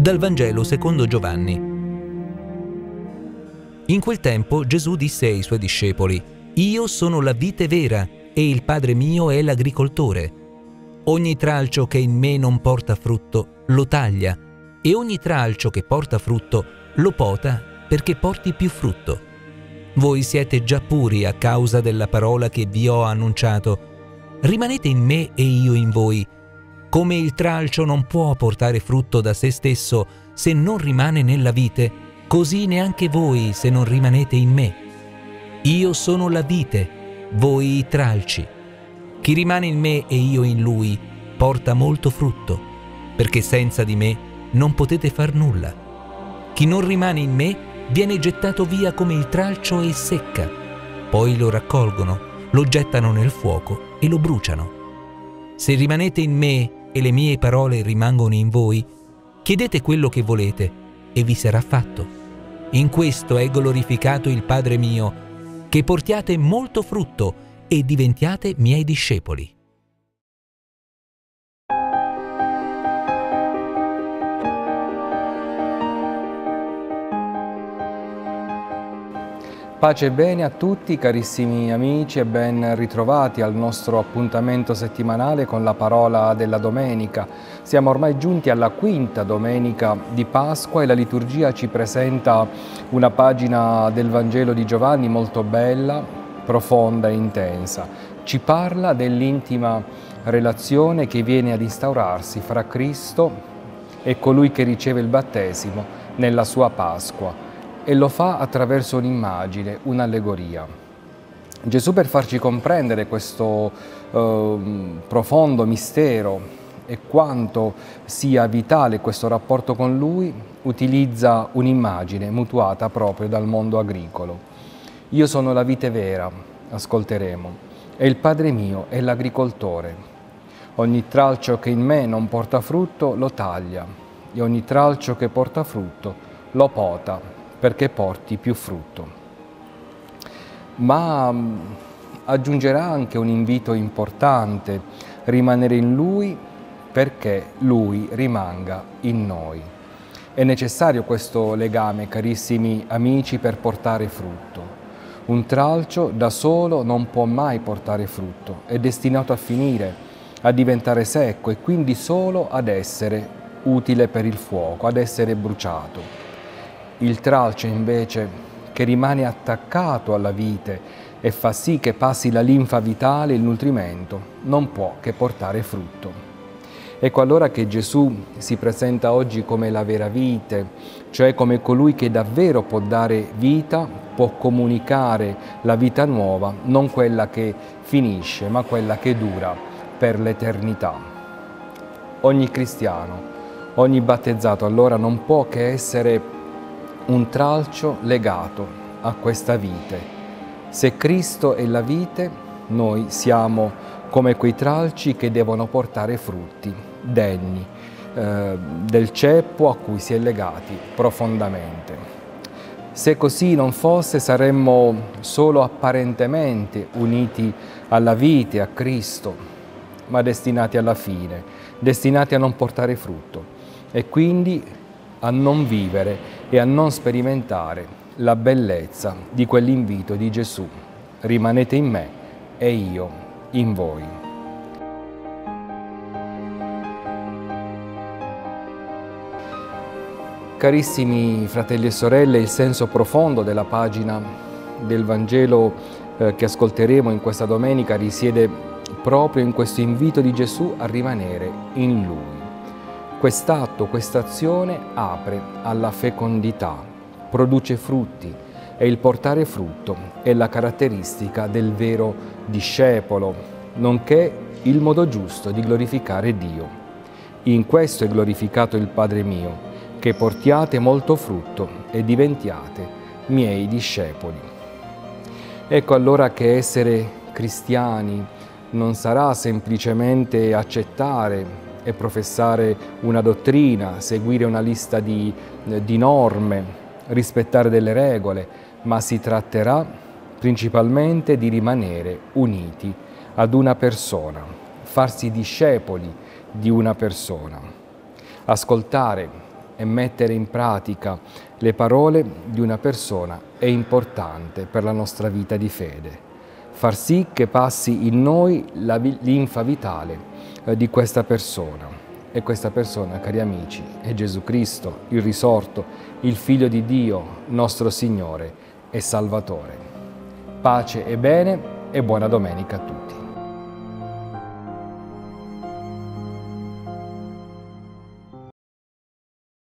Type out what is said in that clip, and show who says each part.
Speaker 1: Dal Vangelo secondo Giovanni. In quel tempo Gesù disse ai suoi discepoli, Io sono la vite vera e il Padre mio è l'agricoltore. Ogni tralcio che in me non porta frutto lo taglia e ogni tralcio che porta frutto lo pota perché porti più frutto. Voi siete già puri a causa della parola che vi ho annunciato. Rimanete in me e io in voi. Come il tralcio non può portare frutto da se stesso se non rimane nella vite, così neanche voi se non rimanete in me. Io sono la vite, voi i tralci. Chi rimane in me e io in lui porta molto frutto, perché senza di me non potete far nulla. Chi non rimane in me viene gettato via come il tralcio e secca. Poi lo raccolgono, lo gettano nel fuoco e lo bruciano. Se rimanete in me e le mie parole rimangono in voi, chiedete quello che volete e vi sarà fatto. In questo è glorificato il Padre mio, che portiate molto frutto e diventiate miei discepoli.
Speaker 2: Pace e bene a tutti carissimi amici e ben ritrovati al nostro appuntamento settimanale con la parola della domenica. Siamo ormai giunti alla quinta domenica di Pasqua e la liturgia ci presenta una pagina del Vangelo di Giovanni molto bella, profonda e intensa. Ci parla dell'intima relazione che viene ad instaurarsi fra Cristo e colui che riceve il battesimo nella sua Pasqua e lo fa attraverso un'immagine, un'allegoria. Gesù per farci comprendere questo eh, profondo mistero e quanto sia vitale questo rapporto con Lui, utilizza un'immagine mutuata proprio dal mondo agricolo. Io sono la vite vera, ascolteremo, e il Padre mio è l'agricoltore. Ogni tralcio che in me non porta frutto lo taglia, e ogni tralcio che porta frutto lo pota perché porti più frutto. Ma mm, aggiungerà anche un invito importante, rimanere in Lui perché Lui rimanga in noi. È necessario questo legame, carissimi amici, per portare frutto. Un tralcio da solo non può mai portare frutto, è destinato a finire, a diventare secco e quindi solo ad essere utile per il fuoco, ad essere bruciato. Il tralcio invece, che rimane attaccato alla vite e fa sì che passi la linfa vitale, il nutrimento, non può che portare frutto. Ecco allora che Gesù si presenta oggi come la vera vite, cioè come colui che davvero può dare vita, può comunicare la vita nuova, non quella che finisce, ma quella che dura per l'eternità. Ogni cristiano, ogni battezzato allora non può che essere un tralcio legato a questa vite. Se Cristo è la vite, noi siamo come quei tralci che devono portare frutti degni eh, del ceppo a cui si è legati profondamente. Se così non fosse saremmo solo apparentemente uniti alla vite, a Cristo, ma destinati alla fine, destinati a non portare frutto e quindi a non vivere e a non sperimentare la bellezza di quell'invito di Gesù. Rimanete in me e io in voi. Carissimi fratelli e sorelle, il senso profondo della pagina del Vangelo eh, che ascolteremo in questa domenica risiede proprio in questo invito di Gesù a rimanere in Lui. Quest'atto, questa azione apre alla fecondità, produce frutti e il portare frutto è la caratteristica del vero discepolo, nonché il modo giusto di glorificare Dio. In questo è glorificato il Padre mio, che portiate molto frutto e diventiate miei discepoli. Ecco allora che essere cristiani non sarà semplicemente accettare e professare una dottrina, seguire una lista di, di norme, rispettare delle regole, ma si tratterà principalmente di rimanere uniti ad una persona, farsi discepoli di una persona, ascoltare e mettere in pratica le parole di una persona è importante per la nostra vita di fede. Far sì che passi in noi la linfa vitale di questa persona. E questa persona, cari amici, è Gesù Cristo, il risorto, il Figlio di Dio, nostro Signore e Salvatore. Pace e bene e buona domenica a tutti.